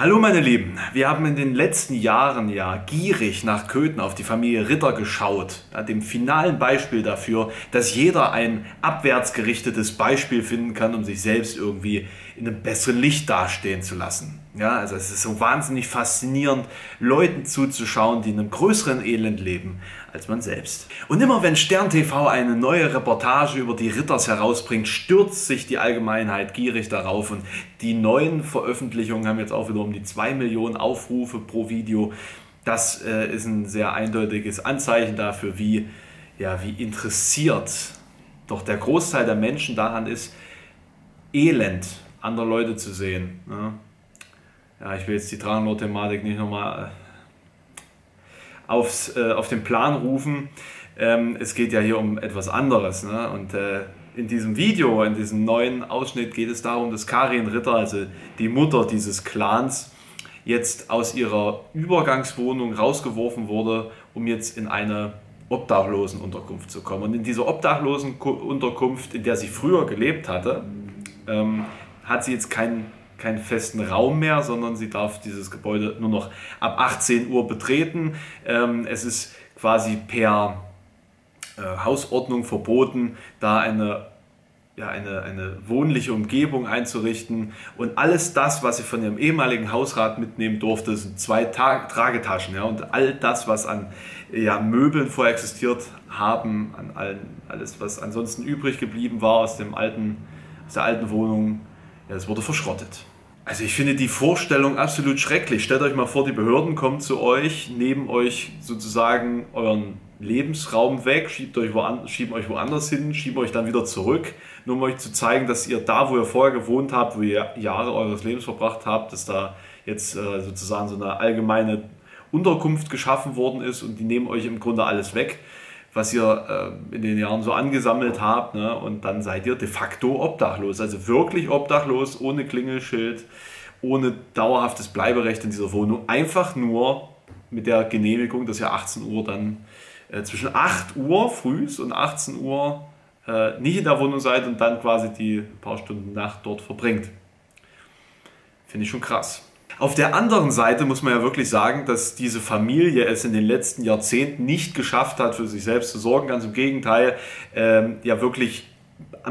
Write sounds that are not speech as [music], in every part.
Hallo meine Lieben, wir haben in den letzten Jahren ja gierig nach Köthen auf die Familie Ritter geschaut, dem finalen Beispiel dafür, dass jeder ein abwärts gerichtetes Beispiel finden kann, um sich selbst irgendwie in einem besseren Licht dastehen zu lassen. Ja, also es ist so wahnsinnig faszinierend, Leuten zuzuschauen, die in einem größeren Elend leben als man selbst. Und immer wenn Stern TV eine neue Reportage über die Ritters herausbringt, stürzt sich die Allgemeinheit gierig darauf und die neuen Veröffentlichungen haben jetzt auch wieder um die 2 Millionen Aufrufe pro Video. Das äh, ist ein sehr eindeutiges Anzeichen dafür, wie, ja, wie interessiert doch der Großteil der Menschen daran ist, Elend anderer Leute zu sehen. Ne? Ja, ich will jetzt die Drachenlord-Thematik nicht nochmal äh, aufs, äh, auf den Plan rufen. Ähm, es geht ja hier um etwas anderes. Ne? Und äh, in diesem Video, in diesem neuen Ausschnitt geht es darum, dass Karin Ritter, also die Mutter dieses Clans, jetzt aus ihrer Übergangswohnung rausgeworfen wurde, um jetzt in eine Obdachlosenunterkunft zu kommen. Und in dieser Obdachlosenunterkunft, in der sie früher gelebt hatte, ähm, hat sie jetzt keinen keinen festen Raum mehr, sondern sie darf dieses Gebäude nur noch ab 18 Uhr betreten. Ähm, es ist quasi per äh, Hausordnung verboten, da eine, ja, eine, eine wohnliche Umgebung einzurichten. Und alles das, was sie von ihrem ehemaligen Hausrat mitnehmen durfte, sind zwei Ta Tragetaschen. Ja? Und all das, was an ja, Möbeln vorher existiert haben, an allen, alles, was ansonsten übrig geblieben war aus, dem alten, aus der alten Wohnung, ja, das wurde verschrottet. Also ich finde die Vorstellung absolut schrecklich. Stellt euch mal vor, die Behörden kommen zu euch, nehmen euch sozusagen euren Lebensraum weg, schiebt euch woanders, schieben euch woanders hin, schieben euch dann wieder zurück, nur um euch zu zeigen, dass ihr da, wo ihr vorher gewohnt habt, wo ihr Jahre eures Lebens verbracht habt, dass da jetzt äh, sozusagen so eine allgemeine Unterkunft geschaffen worden ist und die nehmen euch im Grunde alles weg was ihr äh, in den Jahren so angesammelt habt. Ne? Und dann seid ihr de facto obdachlos. Also wirklich obdachlos, ohne Klingelschild, ohne dauerhaftes Bleiberecht in dieser Wohnung. Einfach nur mit der Genehmigung, dass ihr 18 Uhr dann äh, zwischen 8 Uhr frühs und 18 Uhr äh, nicht in der Wohnung seid und dann quasi die paar Stunden Nacht dort verbringt. Finde ich schon krass. Auf der anderen Seite muss man ja wirklich sagen, dass diese Familie es in den letzten Jahrzehnten nicht geschafft hat, für sich selbst zu sorgen. Ganz im Gegenteil, ähm, ja wirklich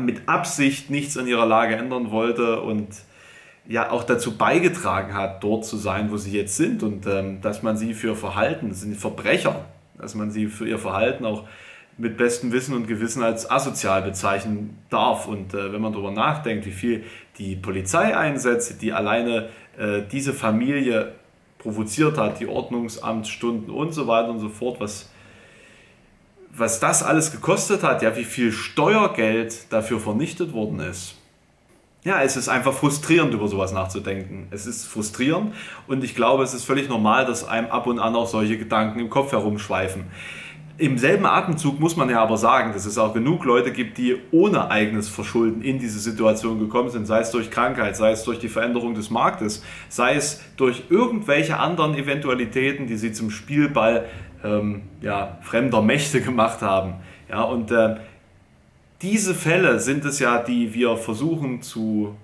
mit Absicht nichts an ihrer Lage ändern wollte und ja auch dazu beigetragen hat, dort zu sein, wo sie jetzt sind und ähm, dass man sie für Verhalten, das sind Verbrecher, dass man sie für ihr Verhalten auch mit bestem Wissen und Gewissen als asozial bezeichnen darf. Und äh, wenn man darüber nachdenkt, wie viel die Polizeieinsätze, die alleine äh, diese Familie provoziert hat, die Ordnungsamtsstunden und so weiter und so fort, was, was das alles gekostet hat, ja, wie viel Steuergeld dafür vernichtet worden ist. Ja, es ist einfach frustrierend, über sowas nachzudenken. Es ist frustrierend und ich glaube, es ist völlig normal, dass einem ab und an auch solche Gedanken im Kopf herumschweifen. Im selben Atemzug muss man ja aber sagen, dass es auch genug Leute gibt, die ohne eigenes Verschulden in diese Situation gekommen sind, sei es durch Krankheit, sei es durch die Veränderung des Marktes, sei es durch irgendwelche anderen Eventualitäten, die sie zum Spielball ähm, ja, fremder Mächte [laughs] gemacht haben. Ja, und äh, diese Fälle sind es ja, die wir versuchen zu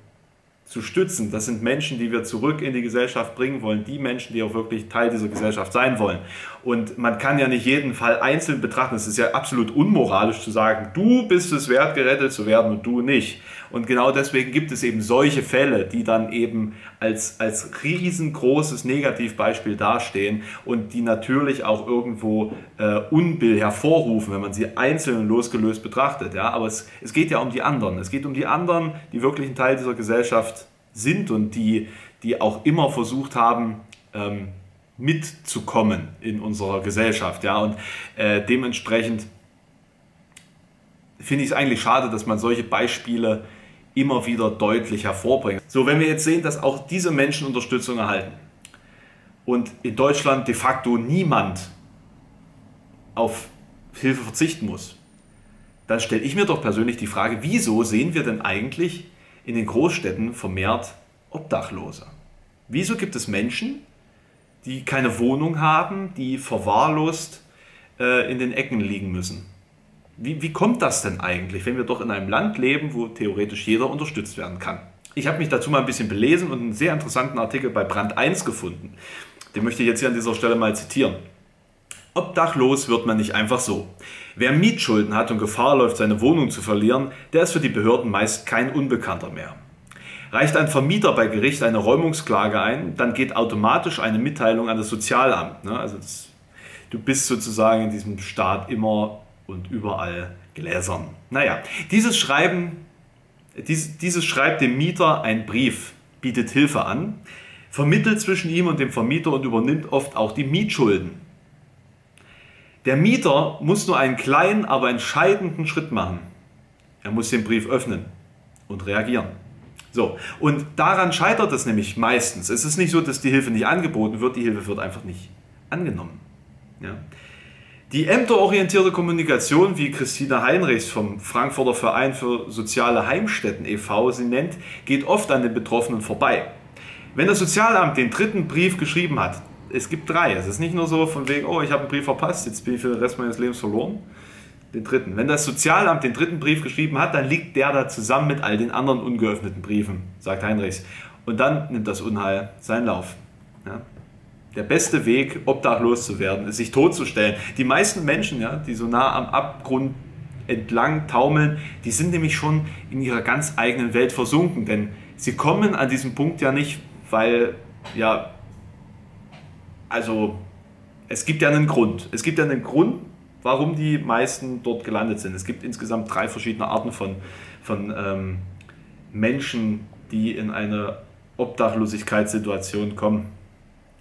zu stützen. Das sind Menschen, die wir zurück in die Gesellschaft bringen wollen, die Menschen, die auch wirklich Teil dieser Gesellschaft sein wollen. Und man kann ja nicht jeden Fall einzeln betrachten. Es ist ja absolut unmoralisch zu sagen, du bist es wert, gerettet zu werden und du nicht. Und genau deswegen gibt es eben solche Fälle, die dann eben als, als riesengroßes Negativbeispiel dastehen und die natürlich auch irgendwo äh, Unbill hervorrufen, wenn man sie einzeln losgelöst betrachtet. Ja? Aber es, es geht ja um die anderen. Es geht um die anderen, die wirklich ein Teil dieser Gesellschaft sind und die, die auch immer versucht haben, ähm, mitzukommen in unserer Gesellschaft. Ja? Und äh, dementsprechend finde ich es eigentlich schade, dass man solche Beispiele immer wieder deutlich hervorbringen. So, wenn wir jetzt sehen, dass auch diese Menschen Unterstützung erhalten und in Deutschland de facto niemand auf Hilfe verzichten muss, dann stelle ich mir doch persönlich die Frage, wieso sehen wir denn eigentlich in den Großstädten vermehrt Obdachlose? Wieso gibt es Menschen, die keine Wohnung haben, die verwahrlost äh, in den Ecken liegen müssen? Wie, wie kommt das denn eigentlich, wenn wir doch in einem Land leben, wo theoretisch jeder unterstützt werden kann? Ich habe mich dazu mal ein bisschen belesen und einen sehr interessanten Artikel bei Brand 1 gefunden. Den möchte ich jetzt hier an dieser Stelle mal zitieren. Obdachlos wird man nicht einfach so. Wer Mietschulden hat und Gefahr läuft, seine Wohnung zu verlieren, der ist für die Behörden meist kein Unbekannter mehr. Reicht ein Vermieter bei Gericht eine Räumungsklage ein, dann geht automatisch eine Mitteilung an das Sozialamt. Ne? Also das, du bist sozusagen in diesem Staat immer und überall gläsern. Naja, dieses Schreiben dies, dieses schreibt dem Mieter einen Brief, bietet Hilfe an, vermittelt zwischen ihm und dem Vermieter und übernimmt oft auch die Mietschulden. Der Mieter muss nur einen kleinen, aber entscheidenden Schritt machen. Er muss den Brief öffnen und reagieren. So, und daran scheitert es nämlich meistens. Es ist nicht so, dass die Hilfe nicht angeboten wird, die Hilfe wird einfach nicht angenommen. Ja. Die ämterorientierte Kommunikation, wie Christina Heinrichs vom Frankfurter Verein für soziale Heimstätten e.V. sie nennt, geht oft an den Betroffenen vorbei. Wenn das Sozialamt den dritten Brief geschrieben hat, es gibt drei, es ist nicht nur so von wegen, oh, ich habe einen Brief verpasst, jetzt bin ich für den Rest meines Lebens verloren. Den dritten. Wenn das Sozialamt den dritten Brief geschrieben hat, dann liegt der da zusammen mit all den anderen ungeöffneten Briefen, sagt Heinrichs. Und dann nimmt das Unheil seinen Lauf. Ja? der beste Weg, obdachlos zu werden, ist sich totzustellen. Die meisten Menschen, ja, die so nah am Abgrund entlang taumeln, die sind nämlich schon in ihrer ganz eigenen Welt versunken, denn sie kommen an diesem Punkt ja nicht, weil, ja, also es gibt ja einen Grund. Es gibt ja einen Grund, warum die meisten dort gelandet sind. Es gibt insgesamt drei verschiedene Arten von, von ähm, Menschen, die in eine Obdachlosigkeitssituation kommen.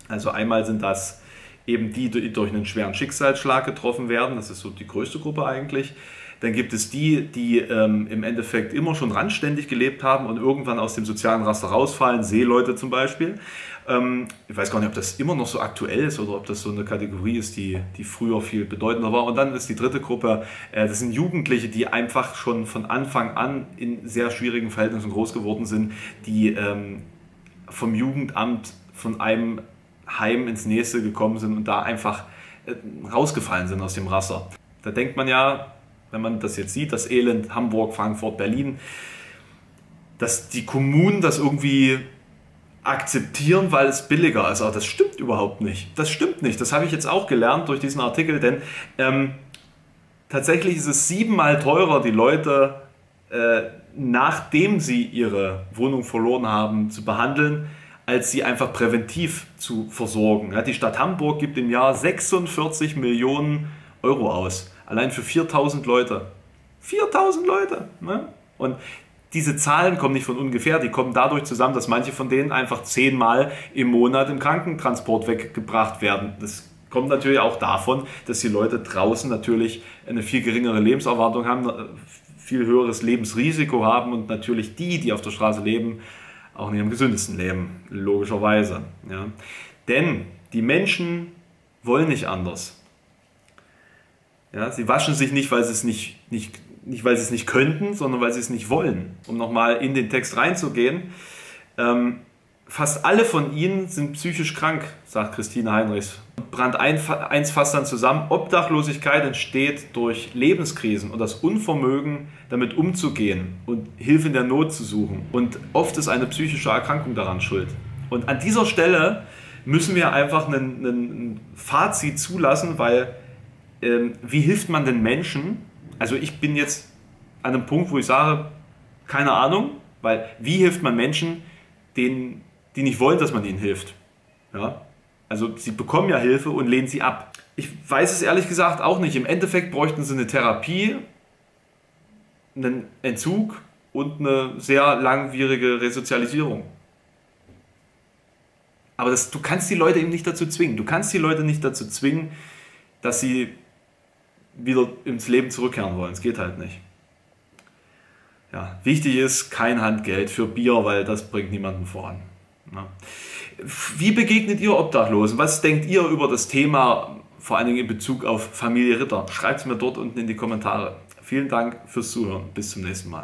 Also einmal sind das eben die, die durch einen schweren Schicksalsschlag getroffen werden. Das ist so die größte Gruppe eigentlich. Dann gibt es die, die ähm, im Endeffekt immer schon randständig gelebt haben und irgendwann aus dem sozialen Raster rausfallen, Seeleute zum Beispiel. Ähm, ich weiß gar nicht, ob das immer noch so aktuell ist oder ob das so eine Kategorie ist, die, die früher viel bedeutender war. Und dann ist die dritte Gruppe, äh, das sind Jugendliche, die einfach schon von Anfang an in sehr schwierigen Verhältnissen groß geworden sind, die ähm, vom Jugendamt von einem Heim ins nächste gekommen sind und da einfach äh, rausgefallen sind aus dem Raster. Da denkt man ja, wenn man das jetzt sieht, das Elend Hamburg, Frankfurt, Berlin, dass die Kommunen das irgendwie akzeptieren, weil es billiger ist. Aber das stimmt überhaupt nicht. Das stimmt nicht. Das habe ich jetzt auch gelernt durch diesen Artikel, denn ähm, tatsächlich ist es siebenmal teurer, die Leute, äh, nachdem sie ihre Wohnung verloren haben, zu behandeln, als sie einfach präventiv zu versorgen. Die Stadt Hamburg gibt im Jahr 46 Millionen Euro aus. Allein für 4000 Leute. 4000 Leute! Ne? Und diese Zahlen kommen nicht von ungefähr, die kommen dadurch zusammen, dass manche von denen einfach zehnmal im Monat im Krankentransport weggebracht werden. Das kommt natürlich auch davon, dass die Leute draußen natürlich eine viel geringere Lebenserwartung haben, viel höheres Lebensrisiko haben und natürlich die, die auf der Straße leben, auch nicht am gesündesten leben, logischerweise. Ja. Denn die Menschen wollen nicht anders. Ja, sie waschen sich nicht, weil sie es nicht, nicht, nicht, weil sie es nicht könnten, sondern weil sie es nicht wollen. Um nochmal in den Text reinzugehen. Ähm, fast alle von ihnen sind psychisch krank, sagt Christine Heinrichs. Brand 1 fasst dann zusammen, Obdachlosigkeit entsteht durch Lebenskrisen und das Unvermögen, damit umzugehen und Hilfe in der Not zu suchen. Und oft ist eine psychische Erkrankung daran schuld. Und an dieser Stelle müssen wir einfach ein, Fazit zulassen, weil wie hilft man den Menschen? Also ich bin jetzt an einem Punkt, wo ich sage, keine Ahnung, weil wie hilft man Menschen, denen, die nicht wollen, dass man ihnen hilft? Ja? Also sie bekommen ja Hilfe und lehnen sie ab. Ich weiß es ehrlich gesagt auch nicht. Im Endeffekt bräuchten sie eine Therapie, einen Entzug und eine sehr langwierige Resozialisierung. Aber das, du kannst die Leute eben nicht dazu zwingen. Du kannst die Leute nicht dazu zwingen, dass sie wieder ins Leben zurückkehren wollen. Es geht halt nicht. Ja, wichtig ist kein Handgeld für Bier, weil das bringt niemanden voran. Ja. Wie begegnet ihr Obdachlosen? Was denkt ihr über das Thema, vor allen Dingen in Bezug auf Familie Ritter? Schreibt es mir dort unten in die Kommentare. Vielen Dank fürs Zuhören. Bis zum nächsten Mal.